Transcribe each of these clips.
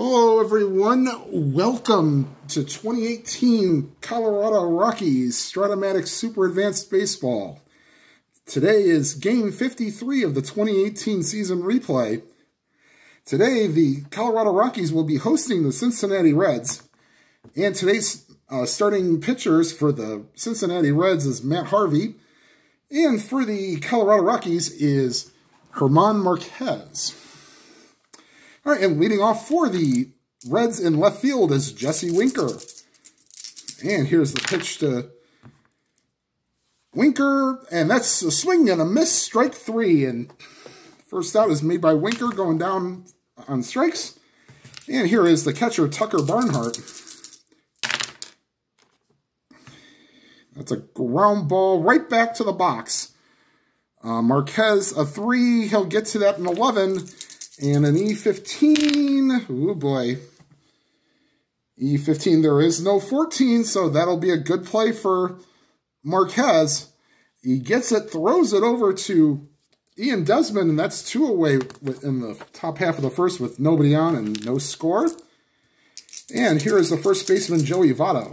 Hello, everyone. Welcome to 2018 Colorado Rockies Strat-O-Matic Super Advanced Baseball. Today is game 53 of the 2018 season replay. Today, the Colorado Rockies will be hosting the Cincinnati Reds. And today's uh, starting pitchers for the Cincinnati Reds is Matt Harvey. And for the Colorado Rockies is German Marquez. All right, and leading off for the Reds in left field is Jesse Winker. And here's the pitch to Winker, and that's a swing and a miss, strike three. And first out is made by Winker going down on strikes. And here is the catcher, Tucker Barnhart. That's a ground ball right back to the box. Uh, Marquez, a three. He'll get to that in 11. And an E15, oh boy. E15, there is no 14, so that'll be a good play for Marquez. He gets it, throws it over to Ian Desmond, and that's two away in the top half of the first with nobody on and no score. And here is the first baseman, Joey Votto.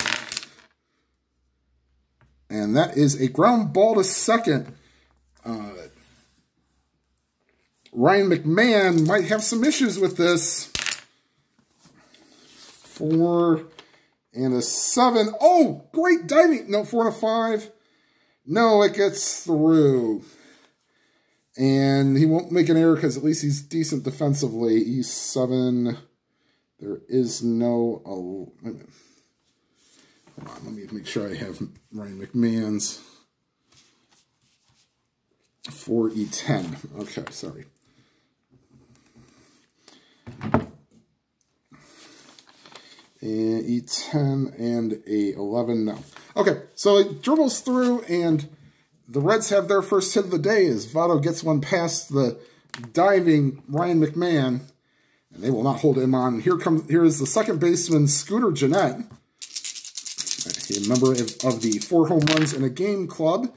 And that is a ground ball to second. Uh, Ryan McMahon might have some issues with this. Four and a seven. Oh, great diving. No, four and a five. No, it gets through. And he won't make an error because at least he's decent defensively. He's seven. There is no... Oh, on, let me make sure I have Ryan McMahon's 4E10. Okay, sorry. And E10 and a 11, no. Okay, so it dribbles through, and the Reds have their first hit of the day as Votto gets one past the diving Ryan McMahon, and they will not hold him on. Here comes here is the second baseman, Scooter Gennett, a member of, of the four home runs in a game club.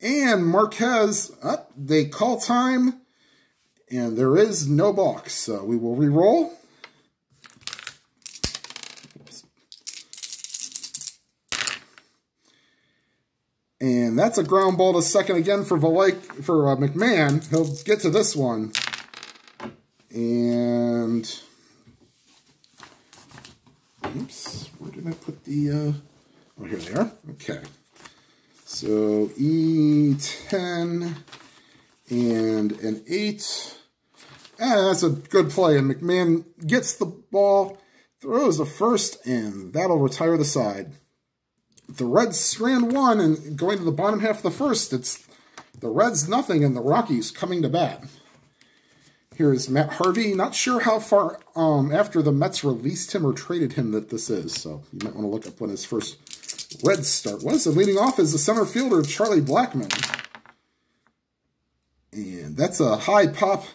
And Marquez, uh, they call time, and there is no box. So we will re-roll. And that's a ground ball to second again for Valike, for uh, McMahon. He'll get to this one. And, oops, where did I put the, uh, oh, here they are. Okay. So E10 and an 8. And that's a good play. And McMahon gets the ball, throws the first, and that'll retire the side the Reds strand one and going to the bottom half of the first, it's the Reds nothing and the Rockies coming to bat. Here is Matt Harvey. Not sure how far um, after the Mets released him or traded him that this is, so you might want to look up when his first Reds start was. And leading off is the center fielder, Charlie Blackmon. And that's a high pop.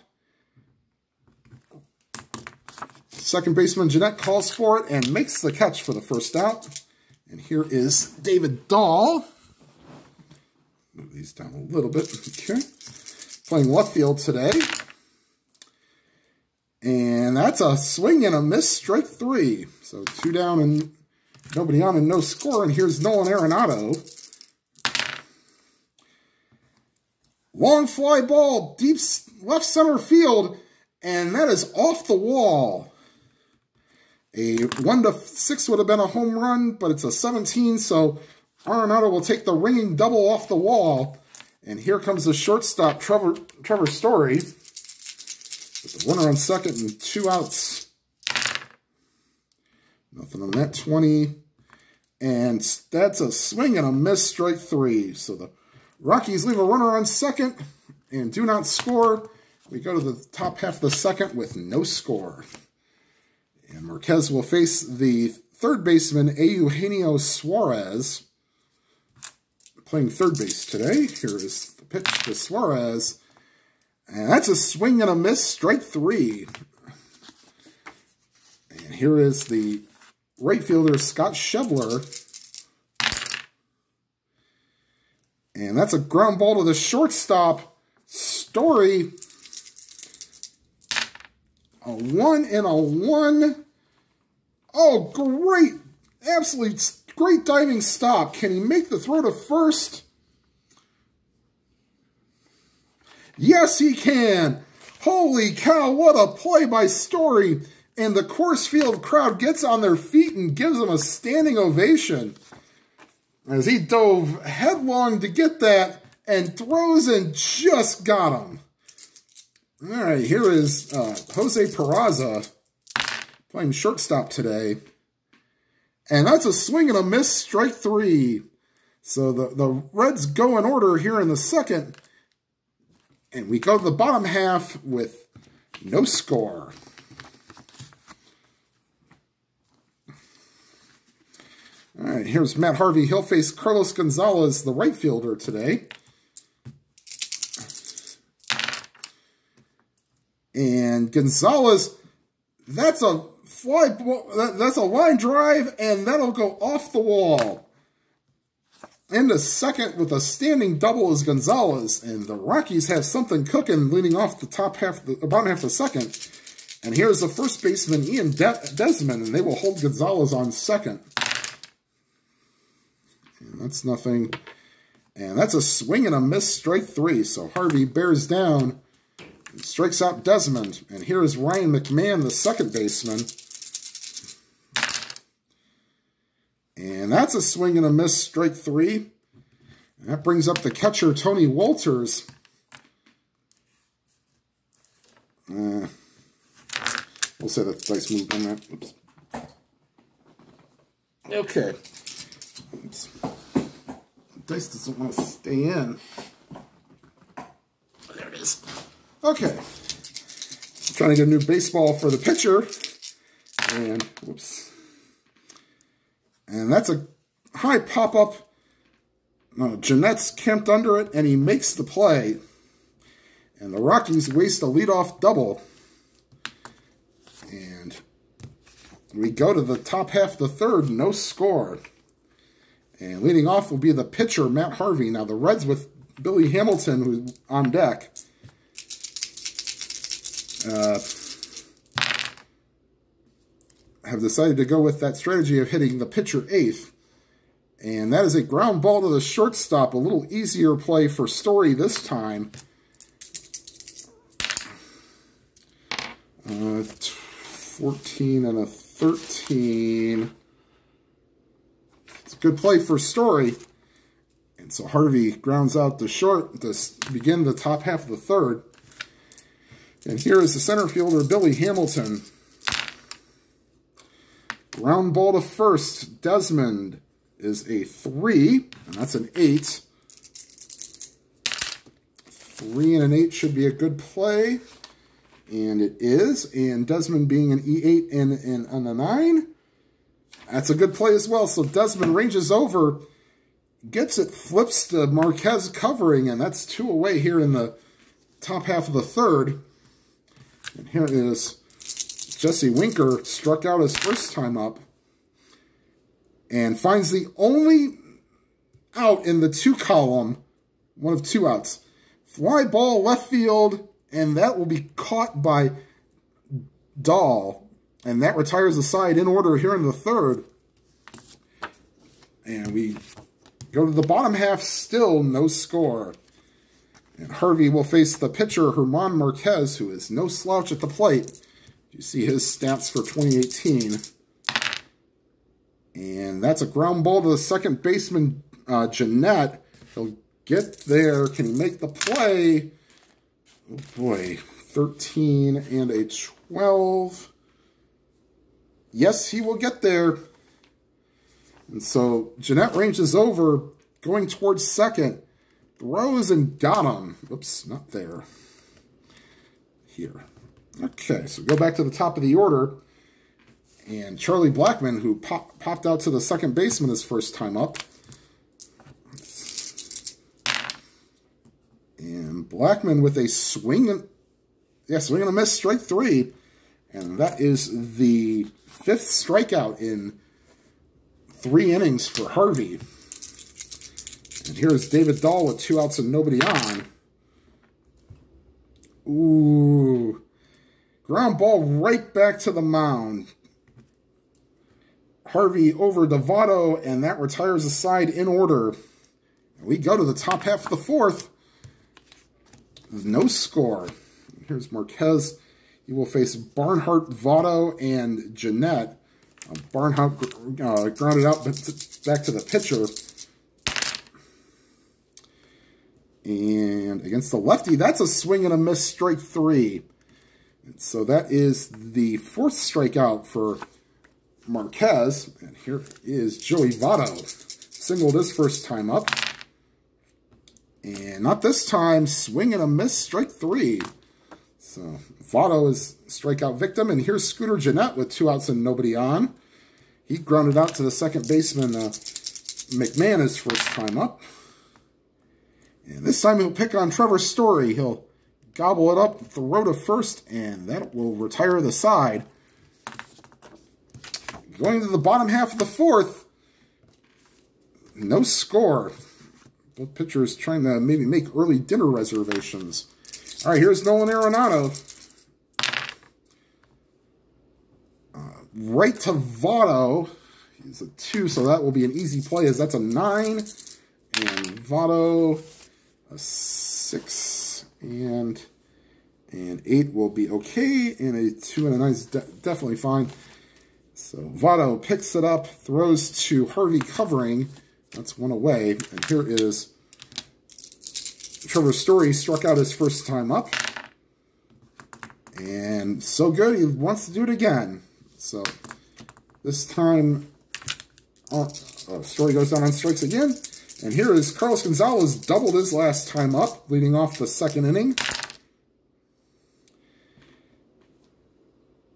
Second baseman Gennett calls for it and makes the catch for the first out. And here is David Dahl. Move these down a little bit. Okay. Playing left field today. And that's a swing and a miss, strike three. So two down and nobody on and no score. And here's Nolan Arenado. Long fly ball, deep left center field, and that is off the wall. A 1 to 6 would have been a home run, but it's a 17, so Arenado will take the ringing double off the wall. And here comes the shortstop, Trevor, Trevor Story, with the runner on second and two outs. Nothing on that 20. And that's a swing and a miss, strike three. So the Rockies leave a runner on second and do not score. We go to the top half of the second with no score. And Marquez will face the third baseman, Eugenio Suarez, playing third base today. Here is the pitch to Suarez. And that's a swing and a miss, strike three. And here is the right fielder, Scott Schebler. And that's a ground ball to the shortstop, Story A one and a one. Oh, great. Absolutely great diving stop. Can he make the throw to first? Yes, he can. Holy cow, what a play by Story. And the Coors Field crowd gets on their feet and gives him a standing ovation as he dove headlong to get that and throws and just got him. All right, here is uh, Jose Peraza playing shortstop today. And that's a swing and a miss, strike three. So the, the Reds go in order here in the second. And we go to the bottom half with no score. All right, here's Matt Harvey. He'll face Carlos Gonzalez, the right fielder, today. And Gonzalez, that's a fly, that's a line drive, and that'll go off the wall. And a second with a standing double is Gonzalez, and the Rockies have something cooking leading off the top half, the bottom half of the second. And here's the first baseman, Ian De Desmond, and they will hold Gonzalez on second. That's nothing. And that's a swing and a miss, strike three. So Harvey bears down and strikes out Desmond. And here is Ryan McMahon, the second baseman. And that's a swing and a miss, strike three. And that brings up the catcher, Tony Wolters. Uh, we'll say the dice moved on that. Oops. Okay. Oops. Dice doesn't want to stay in. Oh, there it is. Okay. Trying to get a new baseball for the pitcher. And, whoops. And that's a high pop-up. No, Gennett's camped under it, and he makes the play. And the Rockies waste a leadoff double. And we go to the top half the third, no score. And leading off will be the pitcher, Matt Harvey. Now, the Reds with Billy Hamilton, who's on deck uh, have decided to go with that strategy of hitting the pitcher eighth. And that is a ground ball to the shortstop. A little easier play for Story this time. Uh, 14 and a 13. Good play for Story. And so Harvey grounds out the short to begin the top half of the third. And here is the center fielder, Billy Hamilton. Ground ball to first. Desmond is a three, and that's an eight. Three and an eight should be a good play. And it is. And Desmond being an E8 and, and on a nine. That's a good play as well. So Desmond ranges over, gets it, flips to Marquez covering, and that's two away here in the top half of the third. And here is Jesse Winker struck out his first time up and finds the only out in the two column, one of two outs. Fly ball left field, and that will be caught by Dahl. And that retires the side in order here in the third. And we go to the bottom half, still no score. And Harvey will face the pitcher, German Marquez, who is no slouch at the plate. You see his stats for 2018. And that's a ground ball to the second baseman, uh, Gennett. He'll get there. Can he make the play? Oh boy, 13 and a 12. Yes, he will get there. And so Gennett ranges over, going towards second. Throws and got him. Oops, not there. Here. Okay, so go back to the top of the order. And Charlie Blackmon, who pop, popped out to the second baseman his first time up. And Blackmon with a swing and, yeah, swing and a miss, strike three. And that is the fifth strikeout in three innings for Harvey. And here's David Dahl with two outs and nobody on. Ooh. Ground ball right back to the mound. Harvey over to Votto, and that retires the side in order. And We go to the top half of the fourth. No score. Here's Marquez. He will face Barnhart, Votto, and Jeanette. Uh, Barnhart uh, grounded out but back to the pitcher. And against the lefty, that's a swing and a miss, strike three. And so that is the fourth strikeout for Marquez. And here is Joey Votto. Singled his first time up. And not this time, swing and a miss, strike three. So Votto is strikeout victim. And here's Scooter Gennett with two outs and nobody on. He grounded out to the second baseman, uh, first time up. And this time he'll pick on Trevor Story. He'll gobble it up, throw to first, and that will retire the side. Going to the bottom half of the fourth, no score. Both pitchers trying to maybe make early dinner reservations. All right, here's Nolan Arenado. Uh, right to Votto. He's a two, so that will be an easy play as that's a nine. And Votto a six and and eight will be okay, and a two and a nine is de definitely fine. So Votto picks it up, throws to Harvey covering. That's one away. And here is Trevor Story struck out his first time up. And so good, he wants to do it again. So this time, uh, uh, Story goes down on strikes again. And here is Carlos Gonzalez doubled his last time up, leading off the second inning.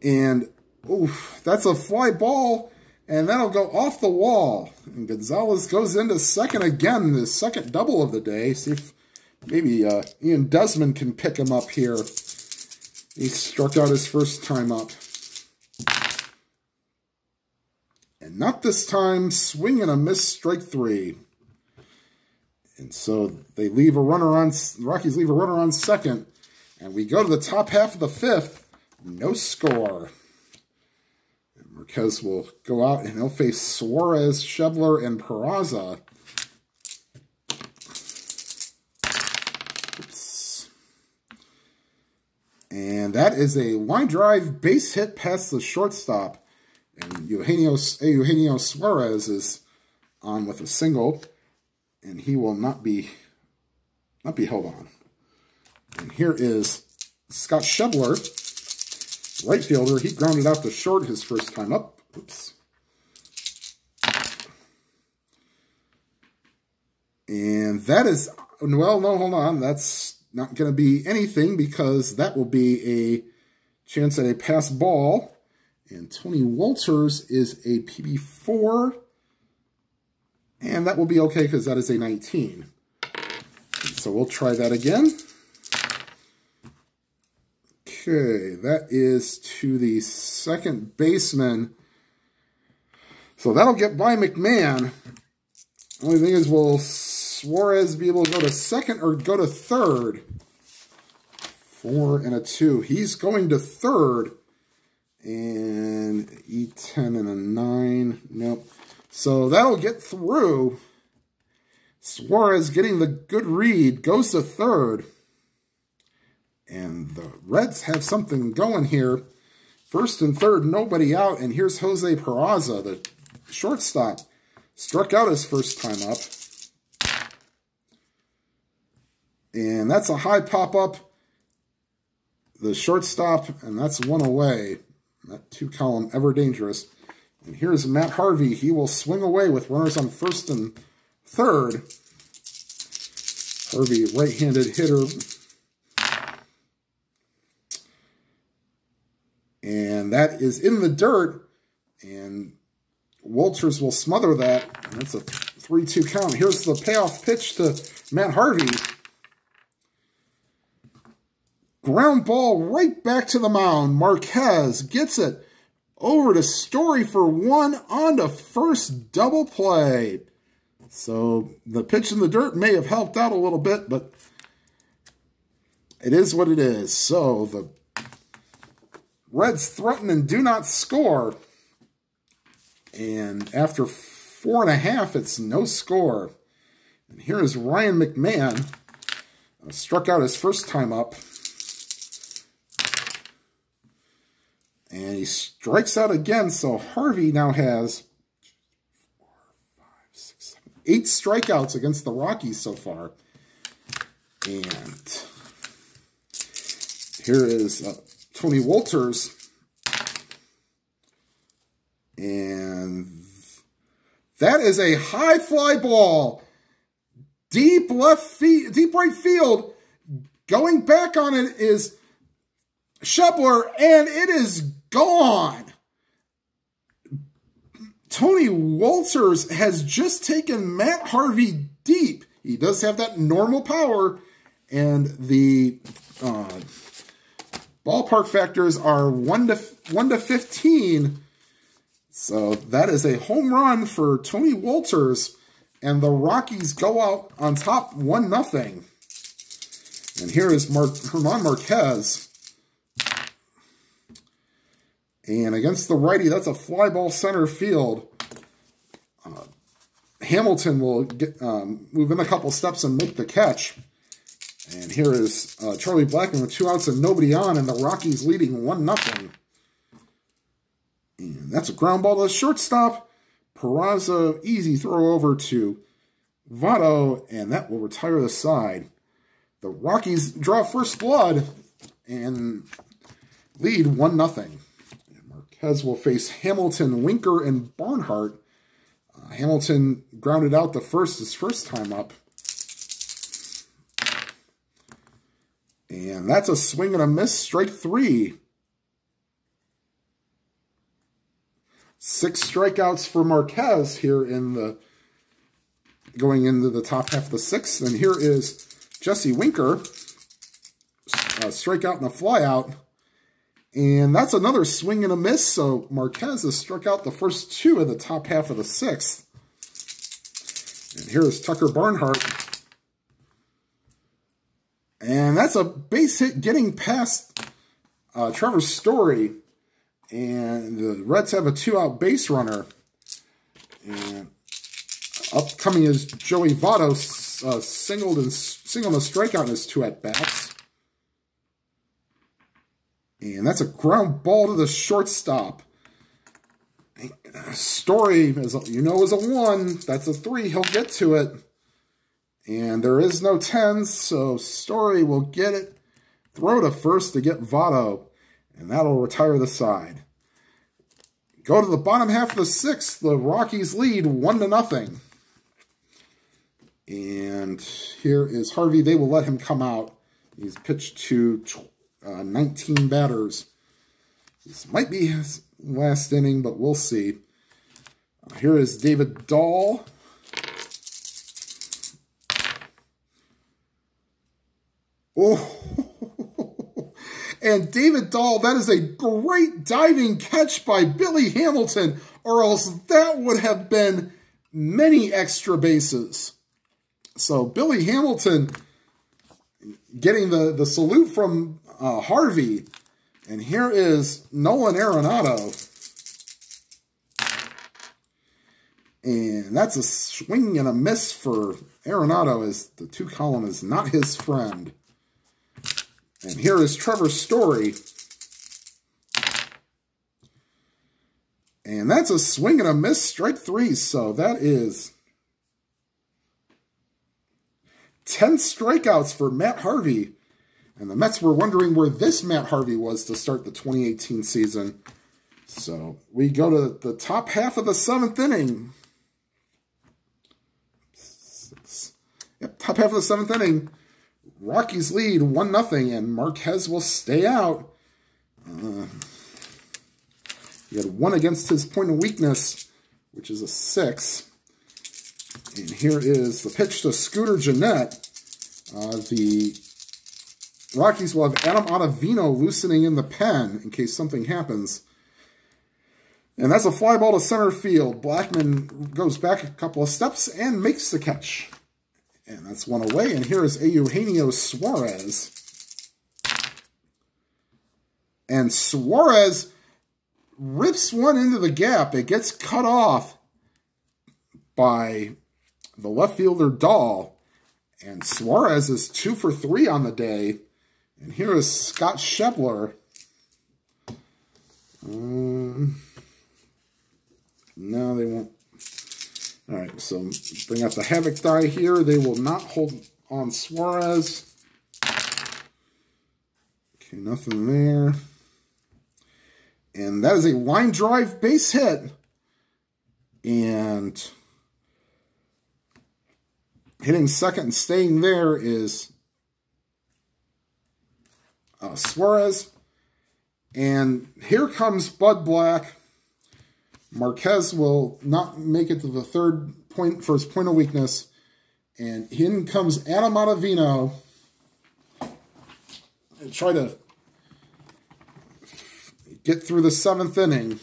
And, oof, that's a fly ball, and that'll go off the wall. And Gonzalez goes into second again, the second double of the day. See if maybe uh, Ian Desmond can pick him up here. He struck out his first time up. And not this time, swing and a miss, strike three. And so they leave a runner on, Rockies leave a runner on second. And we go to the top half of the fifth. No score. And Marquez will go out and he'll face Suarez, Schebler, and Peraza. Oops. And that is a line drive base hit past the shortstop. And Eugenio, Eugenio Suarez is on with a single and he will not be not be held on. And here is Scott Schebler, right fielder. He grounded out to short his first time up. Oops. And that is, well, no, hold on. That's not going to be anything because that will be a chance at a pass ball. And Tony Wolters is a PB4. And that will be okay because that is a 19. So we'll try that again. Okay, that is to the second baseman. So that'll get by McMahon. Only thing is, will Suarez be able to go to second or go to third? Four and a two. He's going to third. And E10 and a nine. Nope. So that'll get through. Suarez getting the good read, goes to third. And the Reds have something going here. First and third, nobody out. And here's Jose Peraza, the shortstop. Struck out his first time up. And that's a high pop-up. The shortstop, and that's one away. That two-column ever dangerous. And here's Matt Harvey. He will swing away with runners on first and third. Harvey, right-handed hitter. And that is in the dirt. And Wolters will smother that. And that's a 3-2 count. Here's the payoff pitch to Matt Harvey. Ground ball right back to the mound. Marquez gets it over to Story for one on the first double play. So the pitch in the dirt may have helped out a little bit, but it is what it is. So the Reds threaten and do not score. And after four and a half, it's no score. And here is Ryan McMahon. Uh, struck out his first time up. And he strikes out again, so Harvey now has four, five, six, seven, eight strikeouts against the Rockies so far. And here is uh, Tony Wolters. And that is a high fly ball. Deep left field, deep right field. Going back on it is Schebler, and it is gone. Tony Wolters has just taken Matt Harvey deep. He does have that normal power, and the uh, ballpark factors are 1 to, 1 to 15. So that is a home run for Tony Wolters, and the Rockies go out on top 1 nothing. And here is Mar German Marquez. And against the righty, that's a fly ball center field. Uh, Hamilton will get, um, move in a couple steps and make the catch. And here is uh, Charlie Blackmon with two outs and nobody on, and the Rockies leading 1 nothing. And that's a ground ball to the shortstop. Peraza, easy throw over to Votto, and that will retire the side. The Rockies draw first blood and lead 1 Marquez will face Hamilton, Winker, and Barnhart. Uh, Hamilton grounded out the first his first time up. And that's a swing and a miss, strike three. Six strikeouts for Marquez here in the going into the top half of the sixth. And here is Jesse Winker, a strikeout and a flyout. And that's another swing and a miss. So Marquez has struck out the first two of the top half of the sixth. And here is Tucker Barnhart. And that's a base hit getting past uh, Trevor Story. And the Reds have a two-out base runner. And upcoming is Joey Votto, uh, singled and singled a strikeout in his two at-bats. And that's a ground ball to the shortstop. Story, as you know, is a one. That's a three. He'll get to it. And there is no tens, so Story will get it. Throw to first to get Votto. And that'll retire the side. Go to the bottom half of the sixth. The Rockies lead one to nothing. And here is Harvey. They will let him come out. He's pitched to uh, 19 batters. This might be his last inning, but we'll see. Uh, here is David Dahl. Oh, and David Dahl, that is a great diving catch by Billy Hamilton, or else that would have been many extra bases. So Billy Hamilton getting the, the salute from uh, Harvey. And here is Nolan Arenado. And that's a swing and a miss for Arenado as the two column is not his friend. And here is Trevor Story. And that's a swing and a miss, strike three. So that is 10 strikeouts for Matt Harvey. And the Mets were wondering where this Matt Harvey was to start the 2018 season. So we go to the top half of the seventh inning. Six. Yep, top half of the seventh inning. Rockies lead 1 nothing, and Marquez will stay out. Uh, he had one against his point of weakness, which is a 6. And here is the pitch to Scooter Gennett. Uh, the Rockies will have Adam Ottavino loosening in the pen in case something happens. And that's a fly ball to center field. Blackmon goes back a couple of steps and makes the catch. And that's one away. And here is Eugenio Suarez. And Suarez rips one into the gap. It gets cut off by the left fielder Dahl. And Suarez is two for three on the day. And here is Scott Schebler. Um, no, they won't. All right, so bring out the Havoc die here. They will not hold on Suarez. Okay, nothing there. And that is a line drive base hit. And hitting second and staying there is uh, Suarez. And here comes Bud Black. Marquez will not make it to the third point for his point of weakness. And in comes Adam Ottavino. Try to get through the seventh inning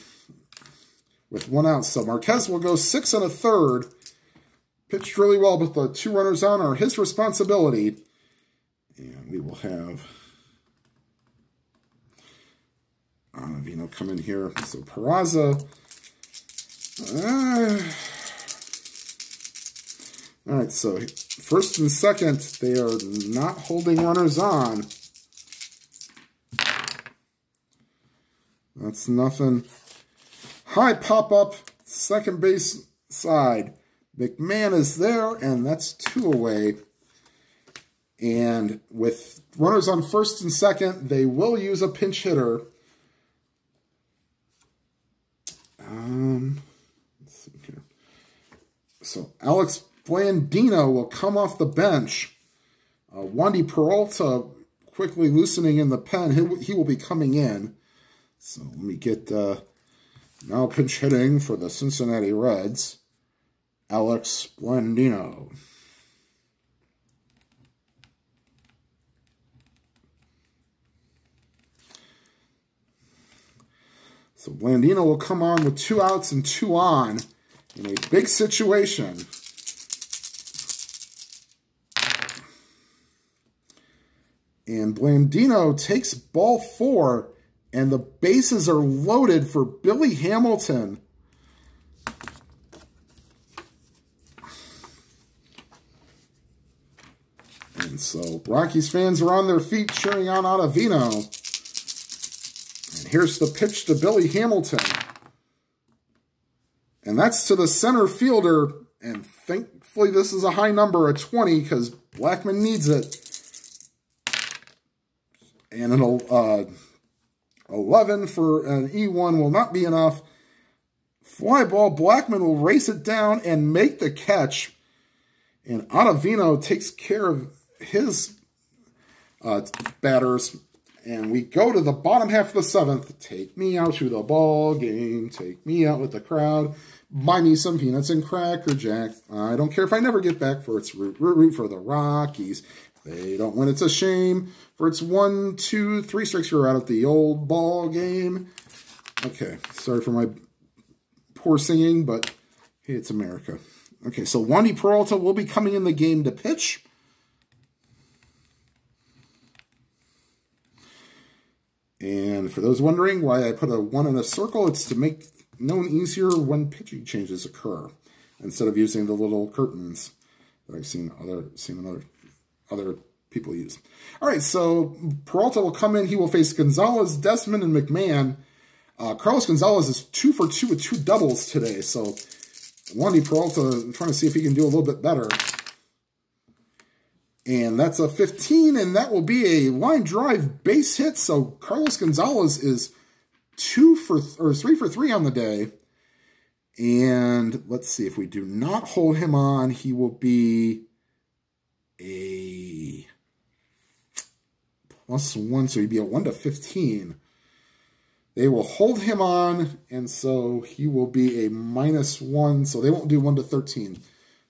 with one out. So Marquez will go six and a third. Pitched really well, but the two runners on are his responsibility. And we will have Ottavino come in here. So Peraza. Uh, all right, so first and second, they are not holding runners on. That's nothing. High pop-up, second base side. McMahon is there, and that's two away. And with runners on first and second, they will use a pinch hitter. Um, so Alex Blandino will come off the bench. Uh, Wandy Peralta quickly loosening in the pen. He, he will be coming in. So let me get uh, now pinch hitting for the Cincinnati Reds, Alex Blandino. So Blandino will come on with two outs and two on in a big situation. And Blandino takes ball four, and the bases are loaded for Billy Hamilton. And so Rockies fans are on their feet cheering on Ottavino. And here's the pitch to Billy Hamilton. And that's to the center fielder. And thankfully this is a high number, a 20, because Blackmon needs it. And an uh, 11 for an E1 will not be enough. Fly ball, Blackmon will race it down and make the catch. And Ottavino takes care of his uh, batters and we go to the bottom half of the seventh. Take me out to the ball game. Take me out with the crowd. Buy me some peanuts and cracker jack. I don't care if I never get back for its root, root, root for the Rockies. They don't win. It's a shame. For its one, two, three strikes, you're out at the old ball game. Okay, sorry for my poor singing, but hey, it's America. Okay, so Wandy Peralta will be coming in the game to pitch. And for those wondering why I put a 1 in a circle, it's to make known easier when pitching changes occur, instead of using the little curtains that I've seen other seen other other people use. All right, so Peralta will come in. He will face Gonzalez, Desmond, and McMahon. Uh, Carlos Gonzalez is two for two with two doubles today, so Wandy Peralta trying to see if he can do a little bit better. And that's a 15, and that will be a line drive base hit. So Carlos Gonzalez is two for, or three for three on the day. And let's see, if we do not hold him on, he will be a plus one, so he'd be a 1 to 15. They will hold him on, and so he will be a minus 1, so they won't do 1 to 13.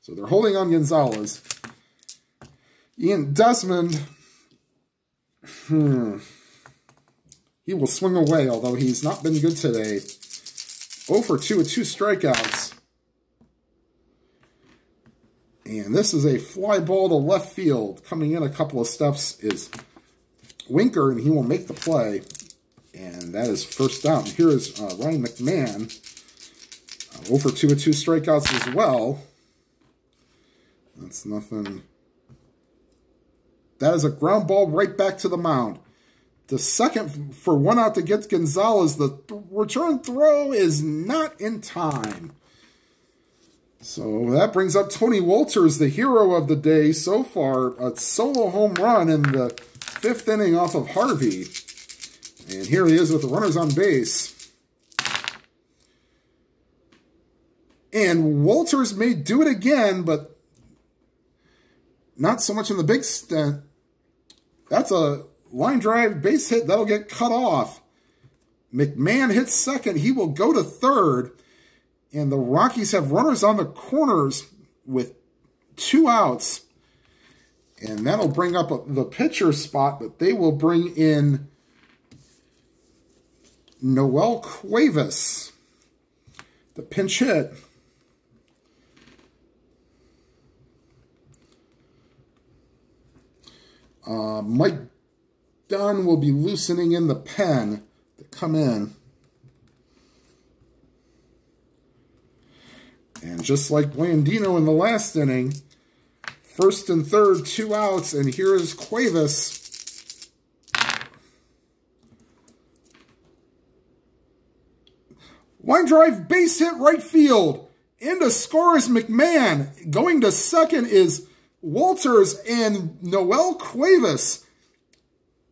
So they're holding on Gonzalez. Ian Desmond, hmm, he will swing away, although he's not been good today. 0 for 2 with two strikeouts. And this is a fly ball to left field. Coming in a couple of steps is Winker, and he will make the play. And that is first down. Here is uh, Ryan McMahon. Uh, over 2 with two strikeouts as well. That's nothing. That is a ground ball right back to the mound. The second for one out to get Gonzalez. The th return throw is not in time. So that brings up Tony Wolters, the hero of the day so far. A solo home run in the fifth inning off of Harvey. And here he is with the runners on base. And Wolters may do it again, but not so much in the big stent. That's a line drive base hit. That'll get cut off. McMahon hits second. He will go to third. And the Rockies have runners on the corners with two outs. And that'll bring up the pitcher spot, but they will bring in Noel Cuevas, the pinch hit. Uh, Mike Dunn will be loosening in the pen to come in. And just like Blandino in the last inning, first and third, two outs, and here is Cuevas. Line drive, base hit right field. Into score is McMahon. Going to second is Wolters and Noel Cuevas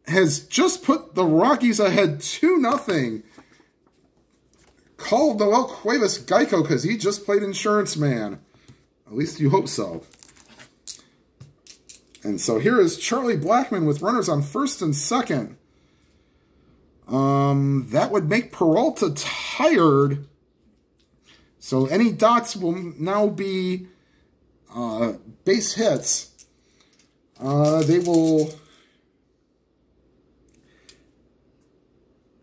has just put the Rockies ahead 2 nothing. Called Noel Cuevas Geico because he just played Insurance Man. At least you hope so. And so here is Charlie Blackmon with runners on first and second. Um, that would make Peralta tired. So any dots will now be uh, base hits, uh, they will...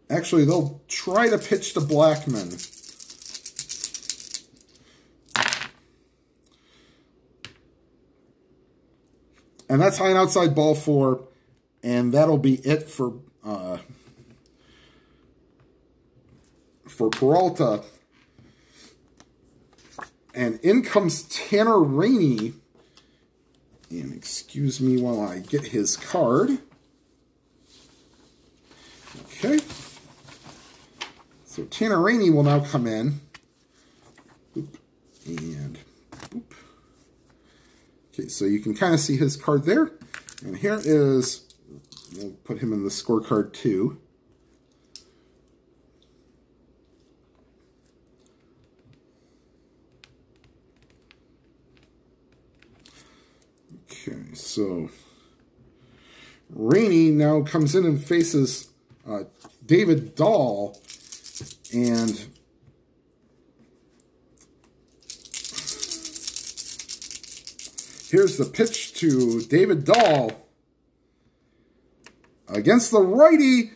Actually, they'll try to pitch to Blackmon. And that's high and outside ball four. And that'll be it for uh, for Peralta. And in comes Tanner Rainey. And excuse me while I get his card. Okay. So Tanner Rainey will now come in. Boop, and boop. Okay, so you can kind of see his card there. And here is, we'll put him in the scorecard too. Okay, so Rainey now comes in and faces uh, David Dahl, and here's the pitch to David Dahl against the righty,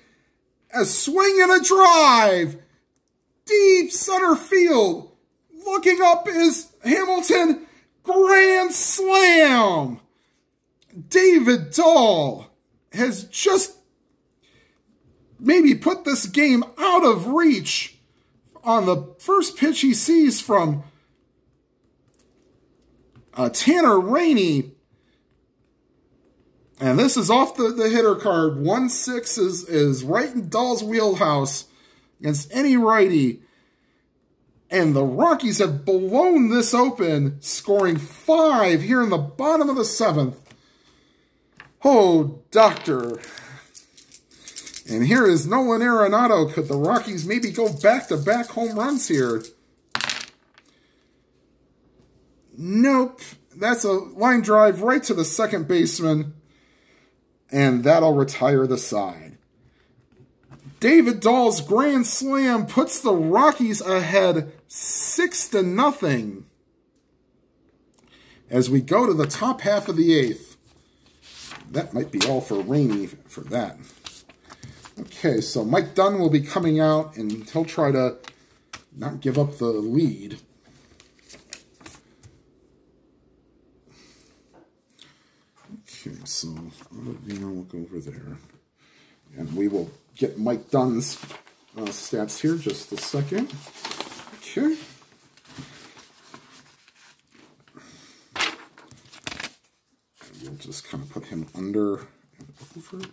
a swing and a drive, deep center field. Looking up is Hamilton, grand slam. David Dahl has just maybe put this game out of reach on the first pitch he sees from uh, Tanner Rainey. And this is off the, the hitter card. 1-6 is, is right in Dahl's wheelhouse against any righty. And the Rockies have blown this open, scoring five here in the bottom of the seventh. Oh, doctor. And here is Nolan Arenado. Could the Rockies maybe go back-to-back -back home runs here? Nope. That's a line drive right to the second baseman. And that'll retire the side. David Dahl's grand slam puts the Rockies ahead 6 to nothing. As we go to the top half of the eighth that might be all for Rainey for that. Okay, so Mike Dunn will be coming out, and he'll try to not give up the lead. Okay, so Vino will go over there. And we will get Mike Dunn's uh, stats here just a second. Okay. We'll just kind of put him under over.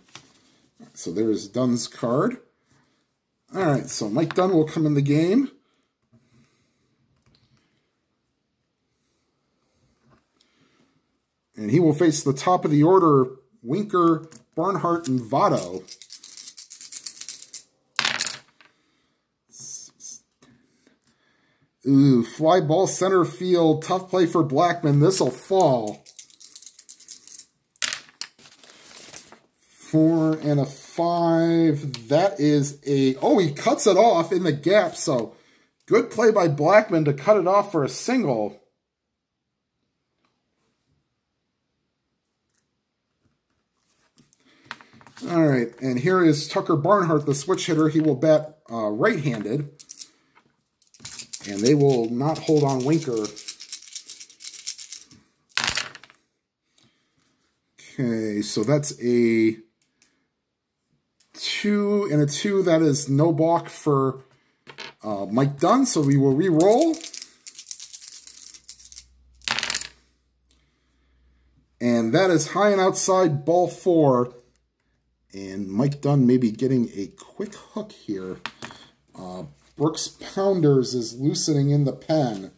So there's Dunn's card. All right, so Mike Dunn will come in the game. And he will face the top of the order, Winker, Barnhart, and Votto. Ooh, fly ball center field. Tough play for Blackmon. This'll fall. Four and a five. That is a... Oh, he cuts it off in the gap. So, good play by Blackmon to cut it off for a single. All right, and here is Tucker Barnhart, the switch hitter. He will bat uh, right-handed. And they will not hold on Winker. Okay, so that's a two and a two. That is no balk for uh, Mike Dunn. So we will re-roll. And that is high and outside ball four. And Mike Dunn may be getting a quick hook here. Uh, Brooks Pounders is loosening in the pen.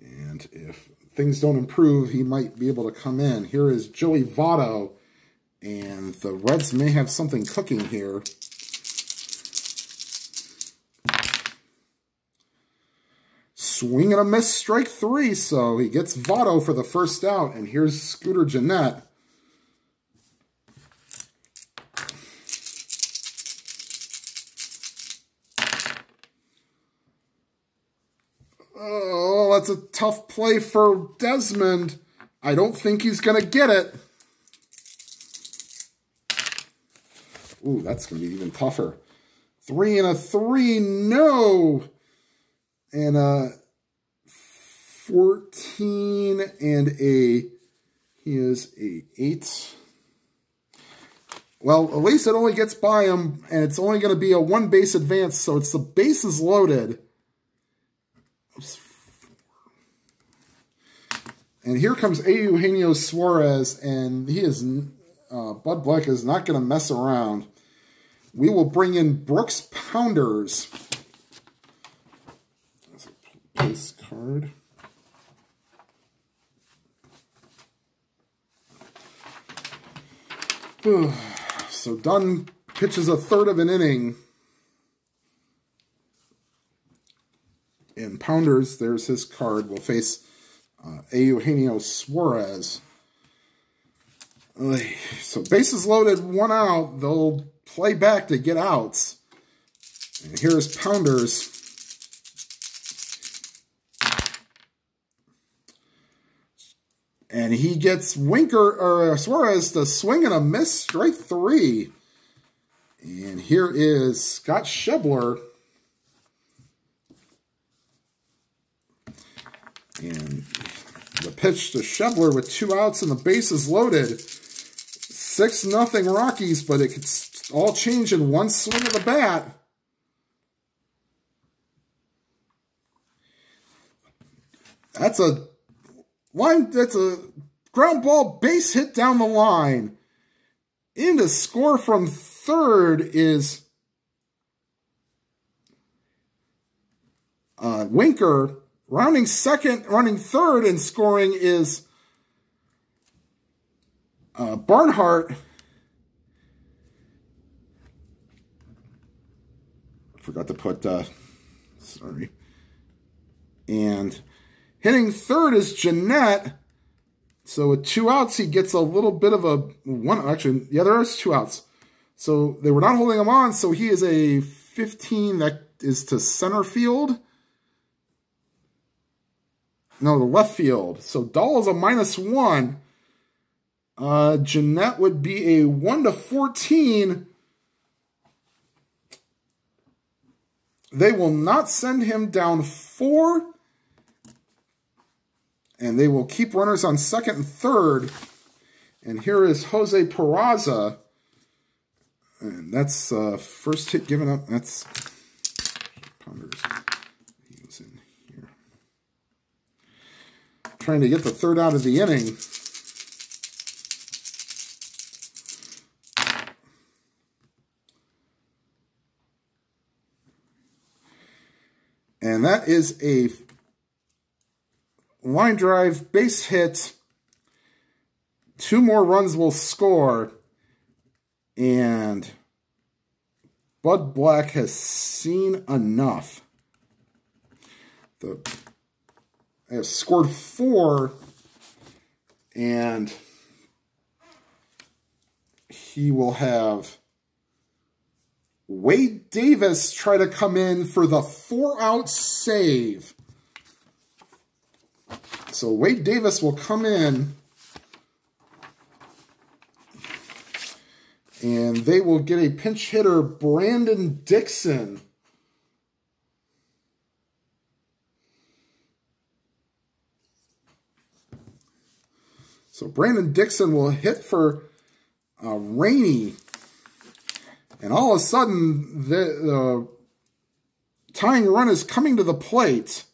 And if things don't improve, he might be able to come in. Here is Joey Votto. And the Reds may have something cooking here. Swing and a miss, strike three. So he gets Votto for the first out. And here's Scooter Gennett. Oh, that's a tough play for Desmond. I don't think he's going to get it. Ooh, that's going to be even tougher. Three and a three, no. And a 14 and a, he is a eight. Well, at least it only gets by him, and it's only going to be a one base advance, so it's the bases loaded. And here comes Eugenio Suarez, and he is uh, Bud Black is not going to mess around. We will bring in Brooks Pounders. Place card. so Dunn pitches a third of an inning. In Pounders, there's his card. We'll face uh, Eugenio Suarez. So bases loaded, one out. They'll play back to get outs. And here's Pounders. And he gets Winker or Suarez to swing and a miss, strike three. And here is Scott Schebler. And the pitch to Schebler with two outs and the bases loaded. Six nothing Rockies, but it could all change in one swing of the bat. That's a line. That's a ground ball base hit down the line. In to score from third is uh, Winker. Rounding second, running third, and scoring is uh, Barnhart. Forgot to put, uh, sorry. And hitting third is Gennett. So with two outs, he gets a little bit of a one. Actually, yeah, there is two outs. So they were not holding him on. So he is a 15 that is to center field. No, the left field. So Dahl is a minus one. Uh, Gennett would be a 1 to 14. They will not send him down four. And they will keep runners on second and third. And here is Jose Peraza. And that's uh, first hit given up. That's. He was in here. Trying to get the third out of the inning. And that is a line drive base hit. Two more runs will score. And Bud Black has seen enough. The I have scored four, and he will have Wade Davis try to come in for the four-out save. So Wade Davis will come in And they will get a pinch hitter, Brandon Dixon. So Brandon Dixon will hit for uh, Rainey. And all of a sudden, the, the tying run is coming to the plate.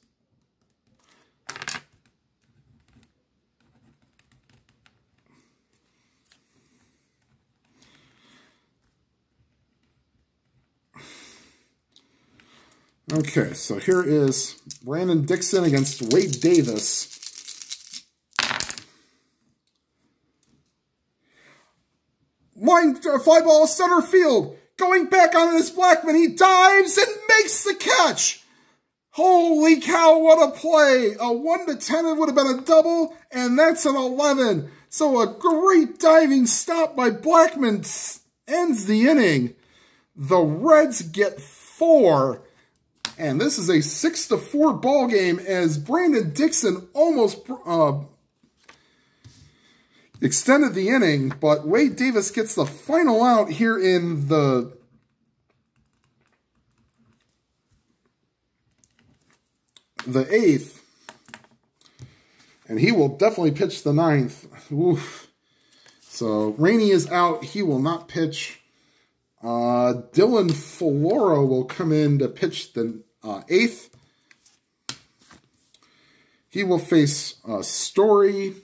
Okay, so here is Brandon Dixon against Wade Davis. Line uh, fly ball center field. Going back on his Blackmon. He dives and makes the catch. Holy cow, what a play. A 1 to 10 it would have been a double, and that's an 11. So a great diving stop by Blackmon ends the inning. The Reds get four. And this is a 6 to four ball game as Brandon Dixon almost uh, extended the inning, but Wade Davis gets the final out here in the the eighth. And he will definitely pitch the ninth. Oof. So Rainey is out. He will not pitch. Uh, Dylan Floro will come in to pitch the uh, eighth. He will face uh, Story.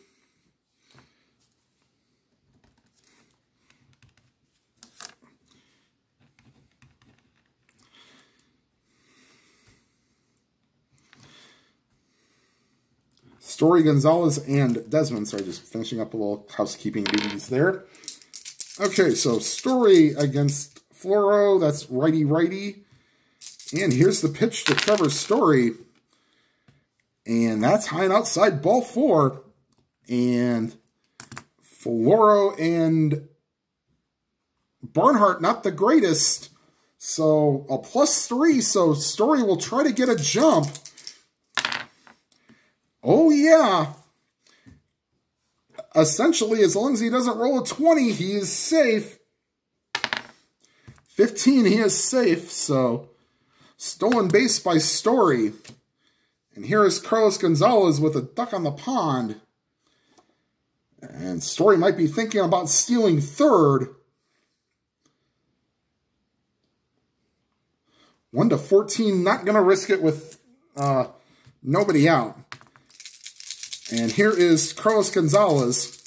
Story Gonzalez and Desmond. Sorry, just finishing up a little housekeeping duties there. Okay, so Story against Floro. That's righty-righty. And here's the pitch to Trevor Story. And that's high and outside ball four. And Floro and Barnhart, not the greatest. So a plus three. So Story will try to get a jump. Oh, yeah. Essentially, as long as he doesn't roll a 20, he is safe. 15, he is safe. So Stolen base by Story. And here is Carlos Gonzalez with a duck on the pond. And Story might be thinking about stealing third. 1 to 14, not going to risk it with uh, nobody out. And here is Carlos Gonzalez.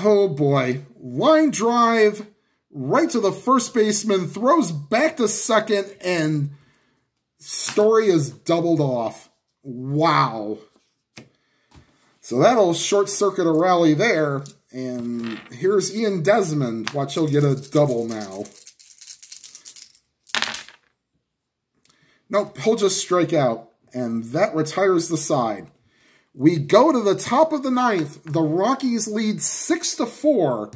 Oh boy. Line drive right to the first baseman, throws back to second, and Story is doubled off. Wow. So that'll short circuit a rally there. And here's Ian Desmond. Watch, he'll get a double now. Nope, he'll just strike out. And that retires the side. We go to the top of the ninth. The Rockies lead 6 to 4.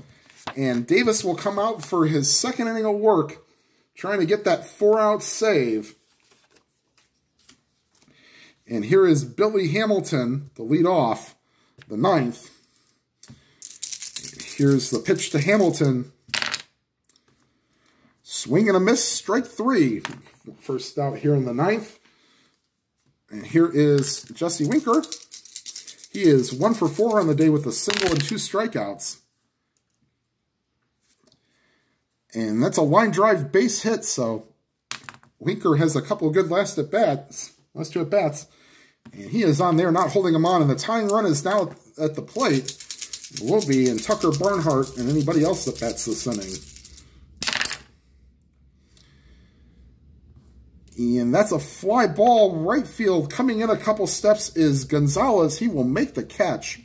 And Davis will come out for his second inning of work, trying to get that four-out save. And here is Billy Hamilton, the lead off, the ninth. Here's the pitch to Hamilton. Swing and a miss, strike three. First out here in the ninth. And here is Jesse Winker. He is one for four on the day with a single and two strikeouts. And that's a line drive base hit, so Winker has a couple good last at bats, last two at bats. And he is on there, not holding him on. And the tying run is now at the plate. It will be in Tucker Barnhart and anybody else that bats this inning. And that's a fly ball right field. Coming in a couple steps is Gonzalez. He will make the catch.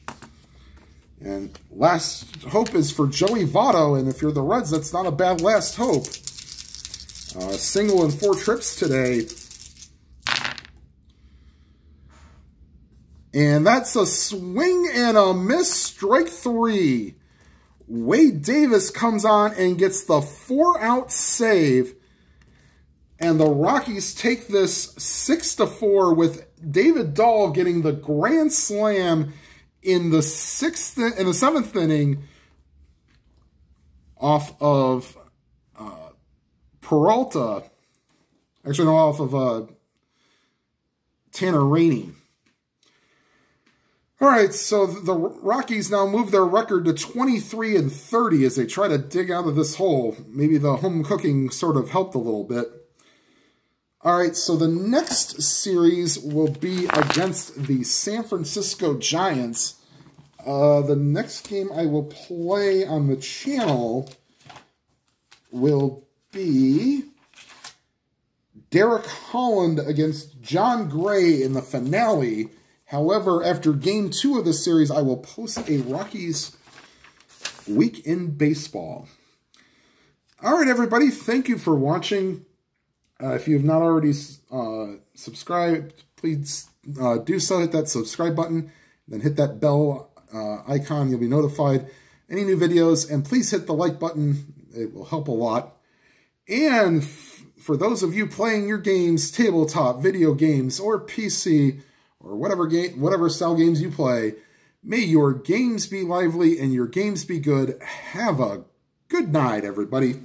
And last hope is for Joey Votto. And if you're the Reds, that's not a bad last hope. Uh, single in four trips today. And that's a swing and a miss, strike three. Wade Davis comes on and gets the four-out save and the Rockies take this six to four with David Dahl getting the grand slam in the sixth in the seventh inning off of uh, Peralta. Actually, no, off of uh, Tanner Rainey. All right, so the Rockies now move their record to 23 and 30 as they try to dig out of this hole. Maybe the home cooking sort of helped a little bit. All right, so the next series will be against the San Francisco Giants. Uh, the next game I will play on the channel will be Derek Holland against Jon Gray in the finale. However, after game two of the series, I will post a Rockies week in baseball. All right, everybody, thank you for watching. Uh, if you have not already uh, subscribed, please uh, do so. Hit that subscribe button, then hit that bell uh, icon. You'll be notified any new videos. And please hit the like button. It will help a lot. And for those of you playing your games, tabletop, video games, or PC, or whatever game, whatever style games you play, may your games be lively and your games be good. Have a good night, everybody.